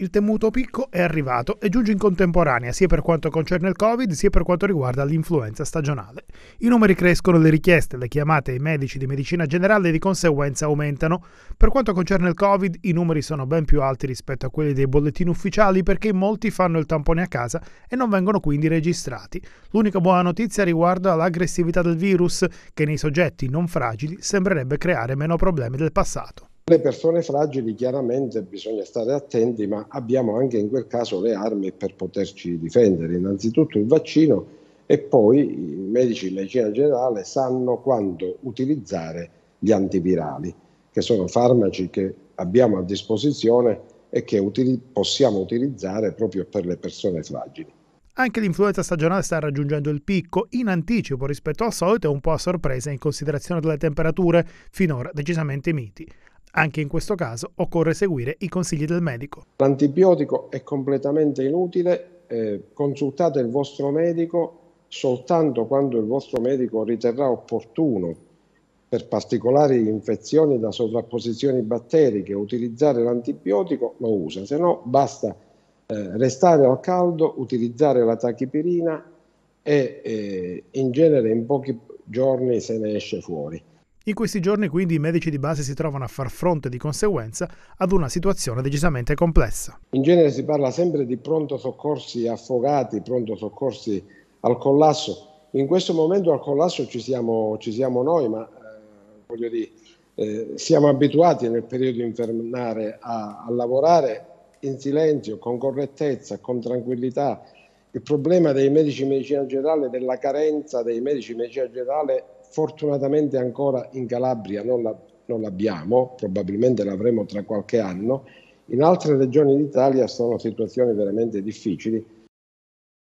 Il temuto picco è arrivato e giunge in contemporanea sia per quanto concerne il Covid sia per quanto riguarda l'influenza stagionale. I numeri crescono, le richieste, le chiamate ai medici di medicina generale di conseguenza aumentano. Per quanto concerne il Covid i numeri sono ben più alti rispetto a quelli dei bollettini ufficiali perché molti fanno il tampone a casa e non vengono quindi registrati. L'unica buona notizia riguarda l'aggressività del virus che nei soggetti non fragili sembrerebbe creare meno problemi del passato. Le persone fragili chiaramente bisogna stare attenti, ma abbiamo anche in quel caso le armi per poterci difendere. Innanzitutto il vaccino e poi i medici di medicina generale sanno quando utilizzare gli antivirali, che sono farmaci che abbiamo a disposizione e che utili- possiamo utilizzare proprio per le persone fragili. Anche l'influenza stagionale sta raggiungendo il picco in anticipo rispetto al solito e un po' a sorpresa in considerazione delle temperature finora decisamente miti. Anche in questo caso occorre seguire i consigli del medico. L'antibiotico è completamente inutile, eh, consultate il vostro medico soltanto quando il vostro medico riterrà opportuno per particolari infezioni da sovrapposizioni batteriche utilizzare l'antibiotico lo usa, se no basta eh, restare al caldo, utilizzare la tachipirina e eh, in genere in pochi giorni se ne esce fuori. In questi giorni quindi i medici di base si trovano a far fronte di conseguenza ad una situazione decisamente complessa. In genere si parla sempre di pronto soccorsi affogati, pronto soccorsi al collasso. In questo momento al collasso ci siamo, ci siamo noi, ma eh, voglio dire, eh, siamo abituati nel periodo invernale a, a lavorare in silenzio, con correttezza, con tranquillità. Il problema dei medici di medicina generale, della carenza dei medici di medicina generale Fortunatamente ancora in Calabria non, la, non l'abbiamo, probabilmente l'avremo tra qualche anno. In altre regioni d'Italia sono situazioni veramente difficili